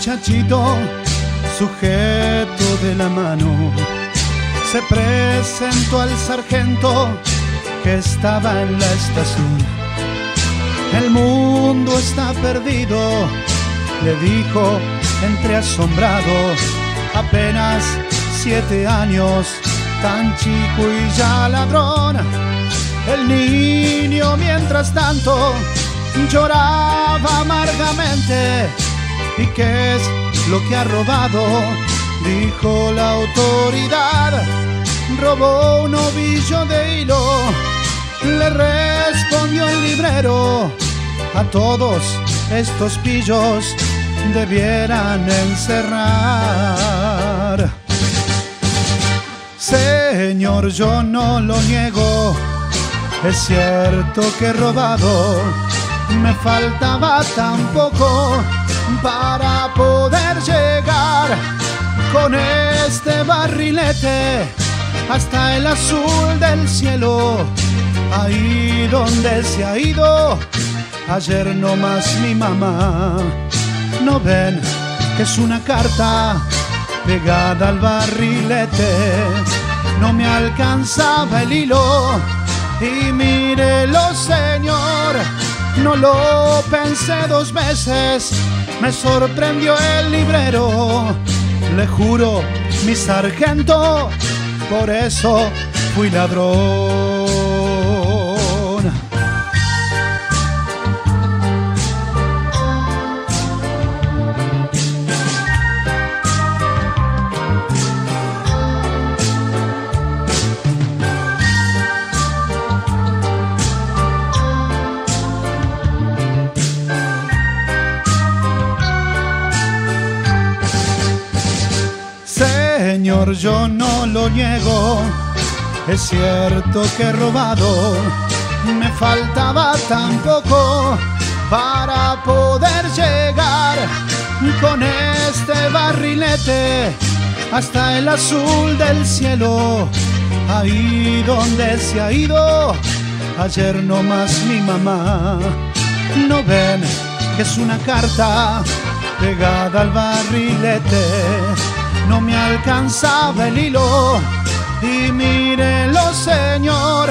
muchachito sujeto de la mano se presentó al sargento que estaba en la estación. El mundo está perdido, le dijo entre asombrado, apenas siete años, tan chico y ya ladrón. El niño mientras tanto lloraba amargamente. ¿Y qué es lo que ha robado? Dijo la autoridad. Robó un ovillo de hilo. Le respondió el librero. A todos estos pillos debieran encerrar. Señor, yo no lo niego. Es cierto que he robado. Me faltaba tan poco para poder llegar con este barrilete hasta el azul del cielo. Ahí donde se ha ido ayer no más mi mamá. No ven que es una carta pegada al barrilete. No me alcanzaba el hilo y mírelo señor. No lo pensé dos veces, me sorprendió el librero. Le juro, mi sargento, por eso fui ladrón. Yo no lo niego, es cierto que robado, me faltaba tan poco para poder llegar con este barrilete hasta el azul del cielo, ahí donde se ha ido. Ayer no más mi mamá. No ven que es una carta pegada al barrilete no me alcanzaba el hilo. Y mírelo, señor,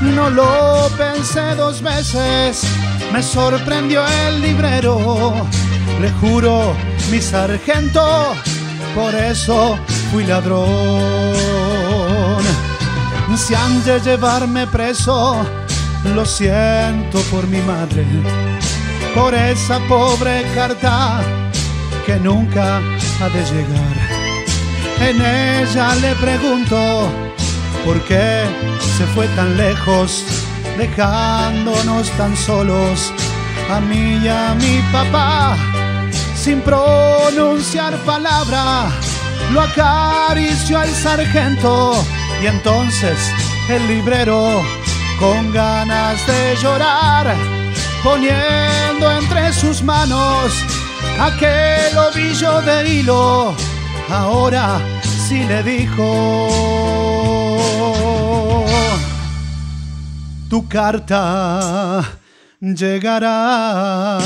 no lo pensé dos veces, me sorprendió el librero. Le juro, mi sargento, por eso fui ladrón. Si han de llevarme preso, lo siento por mi madre, por esa pobre carta que nunca ha de llegar. En ella le pregunto por qué se fue tan lejos, dejándonos tan solos a mí y a mi papá. Sin pronunciar palabra, lo acarició al sargento y entonces el librero, con ganas de llorar, poniendo entre sus manos aquel ovillo de hilo, ahora sí le dijo, tu carta llegará.